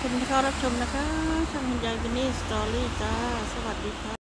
คุณที่เข้ารับชมนะคะช่างคุณยายวินนี่สตอรี่จ้า สวัสดีค่ะ